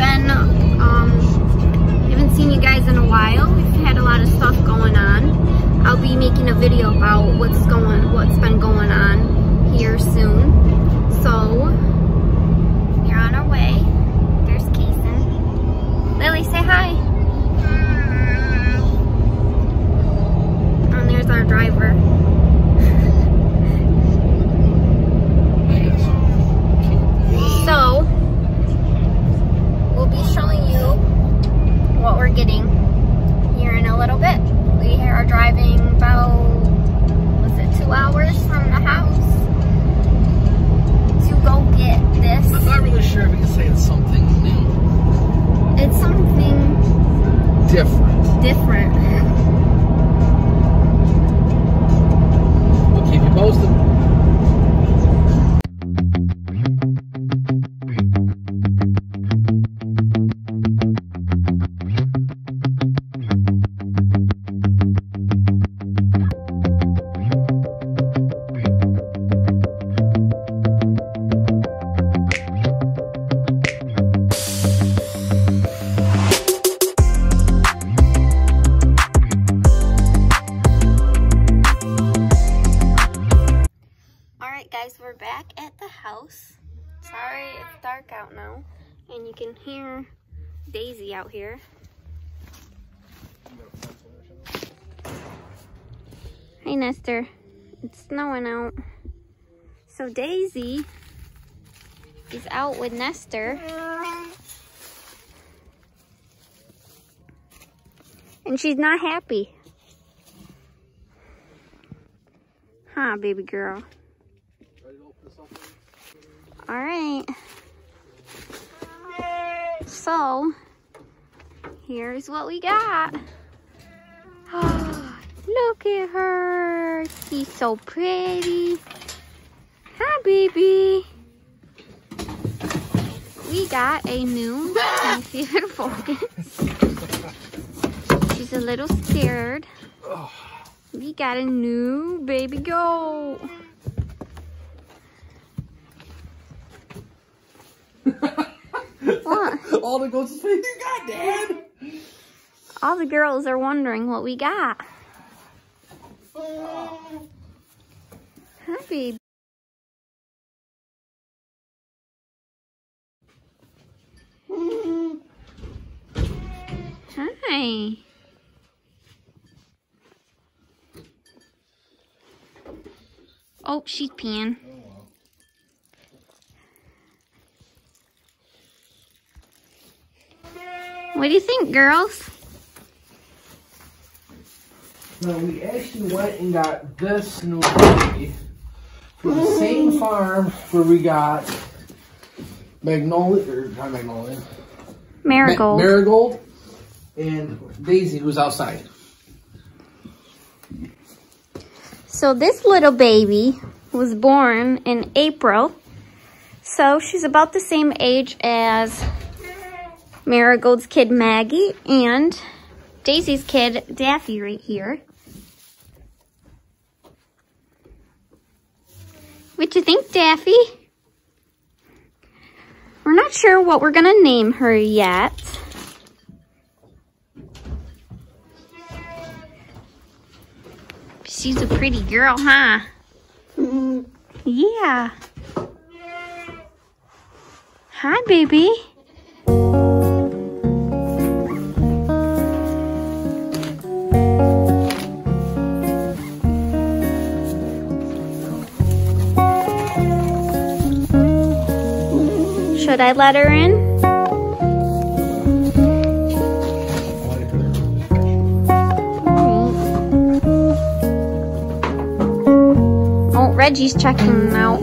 been, um, haven't seen you guys in a while. We've had a lot of stuff going on. I'll be making a video about what's going, what's been going on here soon. So, you're on our way. There's Kason. Lily, say hi. Hi. And there's our driver. so, be showing you what we're getting. Out. So Daisy is out with Nestor. And she's not happy. Huh, baby girl. All right. So, here's what we got. Look at her. She's so pretty. Hi, baby. We got a new, let see if it focus. She's a little scared. We got a new baby goat. what? All the goats you got, Dad. All the girls are wondering what we got. Hi, baby. Hi. Oh, she's peeing. What do you think, girls? No, we actually went and got this new baby from the same farm where we got Magnolia, or not Magnolia, Marigold. Ma- Marigold, and Daisy, who's outside. So this little baby was born in April. So she's about the same age as Marigold's kid Maggie and Daisy's kid Daffy right here. What you think, Daffy? We're not sure what we're gonna name her yet. She's a pretty girl, huh? Mm-hmm. Yeah. Hi, baby. Should I let her in? Oh. oh, Reggie's checking them out.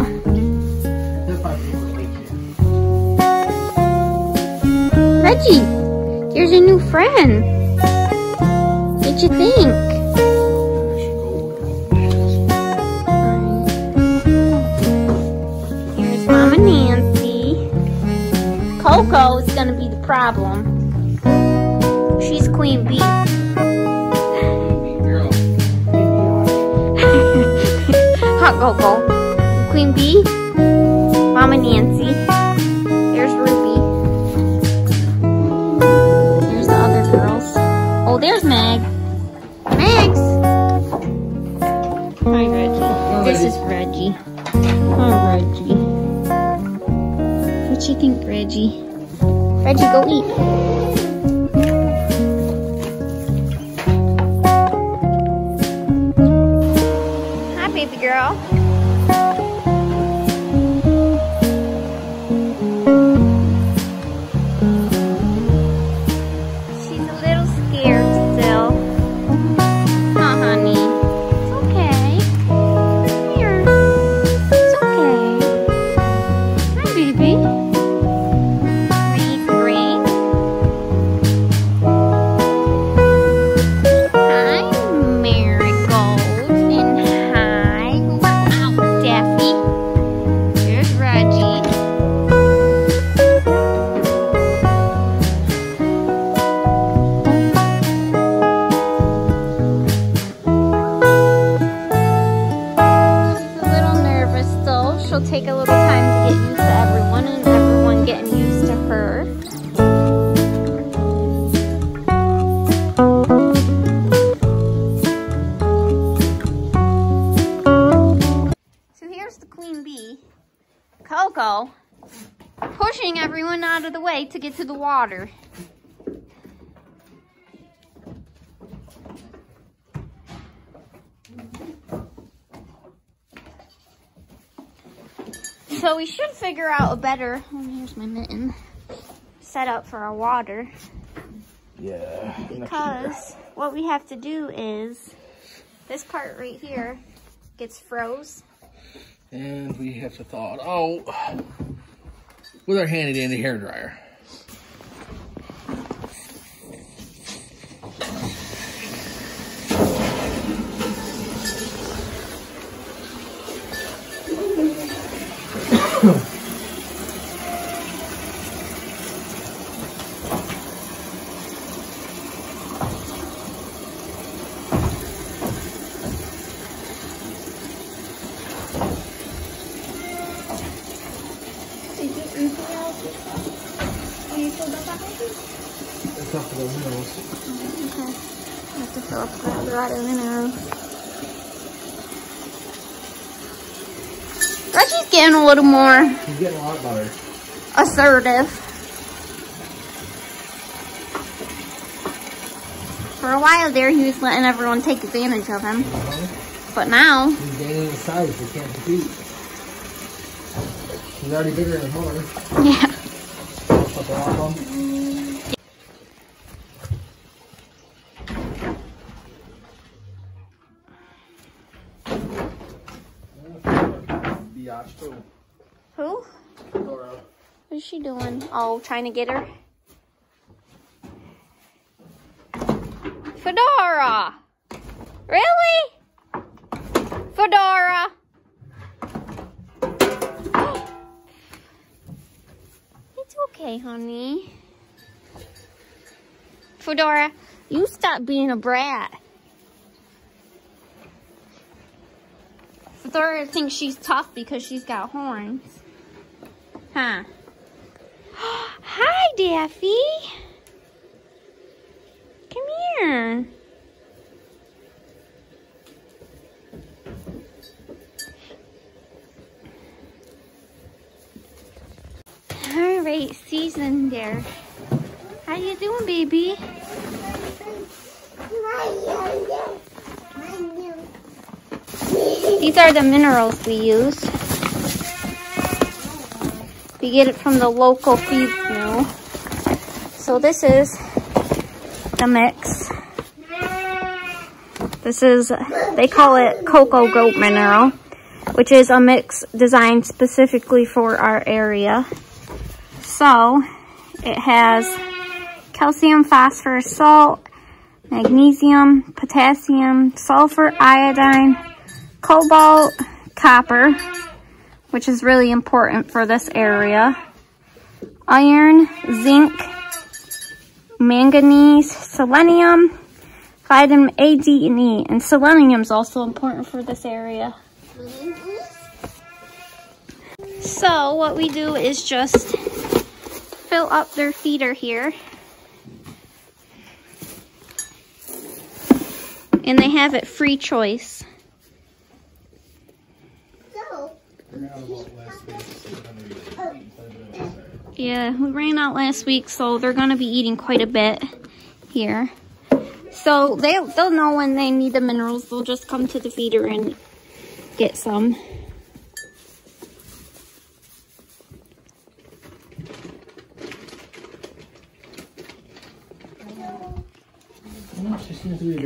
Reggie, here's a new friend. What'd you think? Problem. She's Queen Bee. Hot Coco. Queen Bee. Mama Nancy. There's Ruby. There's the other girls. Oh, there's Meg. Max. Hi, Reggie. This is Reggie. Hi, Reggie. What you think, Reggie? Reggie, go eat. Hi, baby girl. Everyone out of the way to get to the water. So we should figure out a better, oh, here's my mitten, setup for our water. Yeah. Because what we have to do is, this part right here gets froze. And we have to thaw it out with our handy dandy hair dryer. It's up to the wheels. Okay. I have to fill up a lot of minerals. Reggie's getting a little more He's getting a lot better. assertive. For a while there, he was letting everyone take advantage of him. Uh-huh. But now, He's gaining in size. He can't compete. He's already bigger than mother. yeah. Who? Dora. What is she doing? Oh, trying to get her? Fedora! Really? Fedora! Okay, honey. Fedora, you stop being a brat. Fedora thinks she's tough because she's got horns. Huh? Hi, Daffy. Come here. All season there. How you doing, baby? These are the minerals we use. We get it from the local feed mill. So this is the mix. This is, they call it cocoa goat mineral, which is a mix designed specifically for our area. So it has calcium, phosphorus, salt, magnesium, potassium, sulfur, iodine, cobalt, copper, which is really important for this area. Iron, zinc, manganese, selenium, vitamin A, D, and E. And selenium is also important for this area. So what we do is just fill up their feeder here. And they have it free choice. Yeah, we ran out last week, so they're gonna be eating quite a bit here. So they they'll know when they need the minerals. They'll just come to the feeder and get some. Well, she seems to be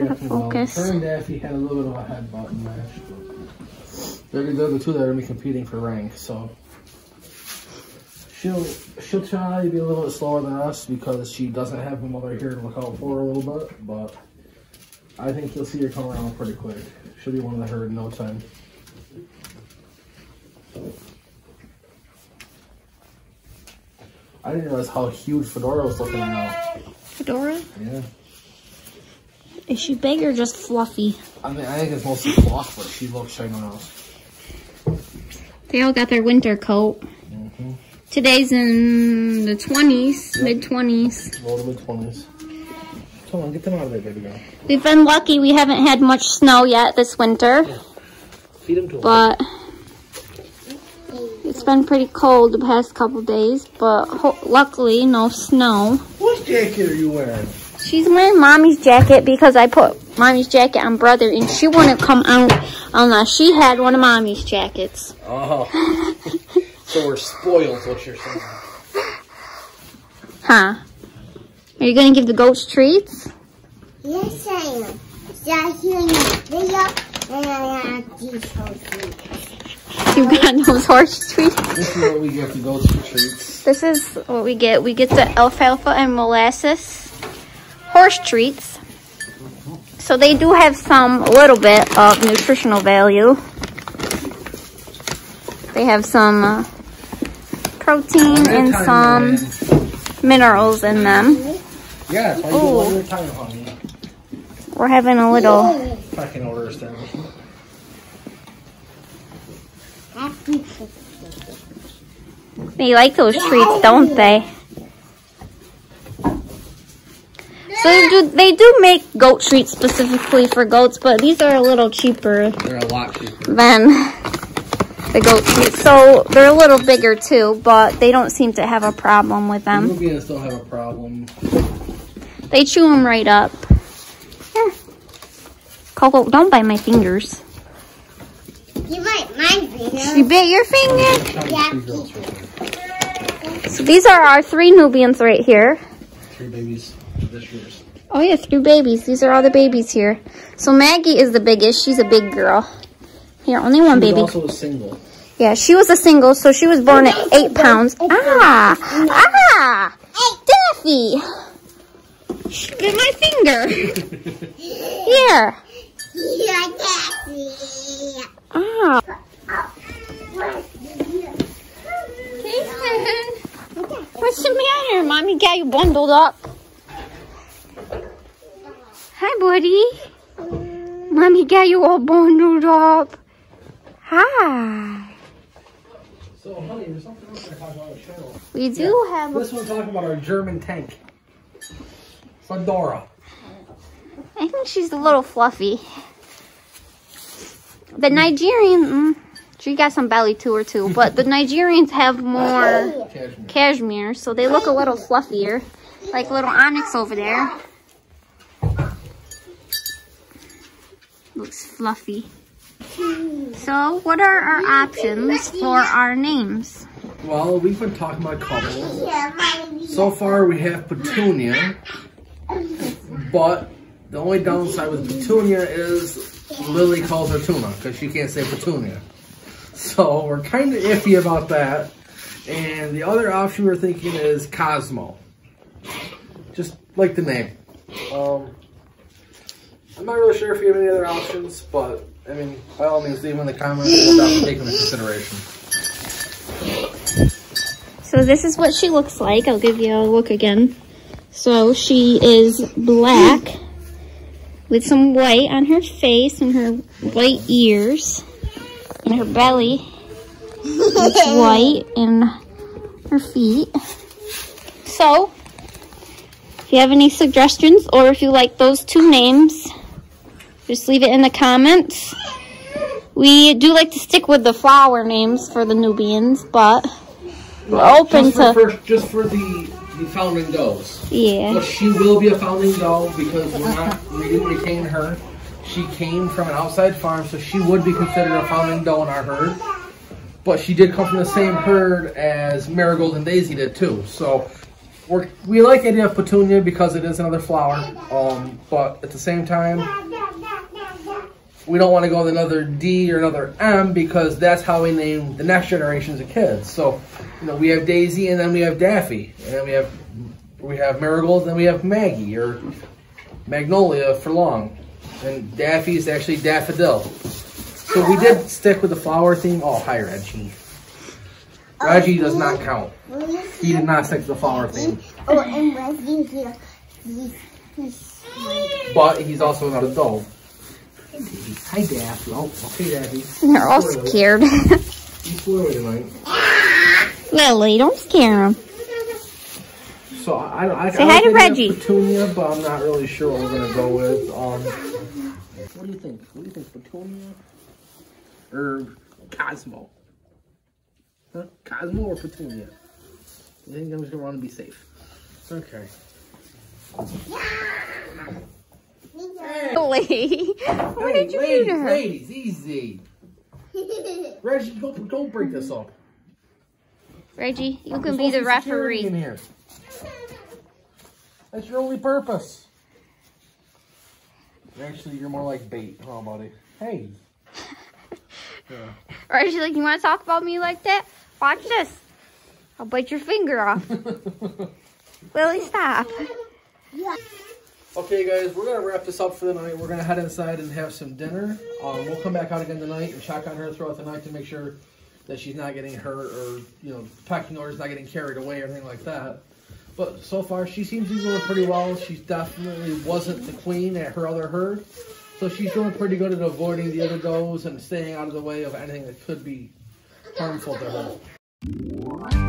Gotta adapting Her and Daffy had a little bit of a headbutt match. but They're, they're the two that are going to be competing for rank, so. She'll she'll try to be a little bit slower than us because she doesn't have her mother here to look out for her a little bit, but I think you'll see her come around pretty quick. She'll be one of the herd in no time. I didn't realize how huge Fedora was looking now. Fedora, Yeah. Is she big or just fluffy? I mean, I think it's mostly fluff, but she looks ginormous. They all got their winter coat. Mm-hmm. Today's in the 20s, Yep. mid 20s. Low to mid twenties. Come on, get them out of there, baby girl. We've been lucky we haven't had much snow yet this winter, Feed them to them. but It's been pretty cold the past couple days, but ho- luckily no snow. What jacket are you wearing? She's wearing mommy's jacket because I put mommy's jacket on brother and she wouldn't come out unless she had one of mommy's jackets. Oh. so we're spoiled, what you're saying. Huh? Are you gonna give the goats treats? Yes, I am. So I hear in the video, and I have these whole You got those horse treats? This is what we get to go to treats. This is what we get. We get the alfalfa and molasses horse treats. So they do have some, a little bit of nutritional value. They have some uh, protein and some minerals in them. Yeah, it's how you Ooh. do all your time, honey. We're having a little, Pecking order establishment. They like those treats, don't they? So they do, they do make goat treats specifically for goats, but these are a little cheaper They're a lot cheaper. than the goat treats. So they're a little bigger too, but they don't seem to have a problem with them. Nubians still have a problem. They chew them right up. Here. Coco, don't bite my fingers. You bite mind me. You bit your finger? Yeah. two girls right there. So these are our three Nubians right here. Three babies this year's. Oh yeah, three babies. These are all the babies here. So Maggie is the biggest. She's a big girl. Here, only one She's baby. also a single. Yeah, she was a single, so she was born at eight pounds. Ah! Ah! Daffy! She bit my finger. Here. Yeah, Daddy. Ah. What's the matter? Mommy got you bundled up. Hi, buddy. Mommy got you all bundled up. Hi. So, honey, there's something else I talk about on the channel. We do have a This one talking about our German tank. Fedora. I think she's a little fluffy. The Nigerian, mm, she got some belly to her too, but the Nigerians have more Cashmere. cashmere, so they look a little fluffier. Like little onyx over there. Looks fluffy. So, what are our options for our names? Well, we've been talking about couples. So far, we have Petunia, but the only downside with Petunia is Lily calls her tuna because she can't say Petunia. So we're kind of iffy about that. And the other option we're thinking is Cosmo. Just like the name. Um, I'm not really sure if you have any other options, but I mean, by all means, leave them in the comments. We'll definitely take them into consideration. So this is what she looks like. I'll give you a look again. So she is black with some white on her face and her white ears and her belly is white and her feet. So if you have any suggestions or if you like those two names, just leave it in the comments. We do like to stick with the flower names for the Nubians, but we're open just for, to for- just for the, the founding does. yeah. But she will be a founding doe because we're not, we didn't retain her. She came from an outside farm, so she would be considered a founding doe in our herd. But she did come from the same herd as Marigold and Daisy did too. So we're, we like the idea of Petunia because it is another flower. Um, but at the same time, we don't want to go with another D or another M because that's how we name the next generations of kids. So, you know, we have Daisy and then we have Daffy, and then we have we have Marigold and then we have Maggie or Magnolia for long, and Daffy is actually Daffodil. So we did stick with the flower theme. Oh, hi Reggie. Reggie does not count. He did not stick to the flower theme, Oh, and Reggie here. But he's also not a doe. Hi Daffy. Oh, okay Daffy. They're all scared. He's slowly tonight. Lily, don't scare them. So I, I, I Say I hi like to the idea of Reggie. Petunia, but I'm not really sure what we're gonna go with. Um, what do you think? What do you think, Petunia or Cosmo? Huh? Cosmo or Petunia? I think I'm just gonna want to be safe. Okay. Lee, what did you ladies, do to her? Ladies, easy. Reggie, don't, don't break this up. Reggie, you There's can be the supposed to security In referee. here. That's your only purpose. Actually, you're more like bait, huh, buddy? Hey. Yeah. Reggie, like, you want to talk about me like that? Watch this. I'll bite your finger off. Lily, stop. Okay, guys, we're gonna wrap this up for the night. We're gonna head inside and have some dinner. Um, we'll come back out again tonight and check on her throughout the night to make sure that she's not getting hurt or you know pecking order's not getting carried away or anything like that. But so far, she seems to be doing pretty well. She definitely wasn't the queen at her other herd, so she's doing pretty good at avoiding the other does and staying out of the way of anything that could be harmful to her.